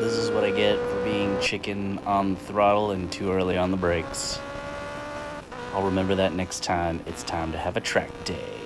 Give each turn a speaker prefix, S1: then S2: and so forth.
S1: This is what I get for being chicken on the throttle and too early on the brakes. I'll remember that next time it's time to have a track day.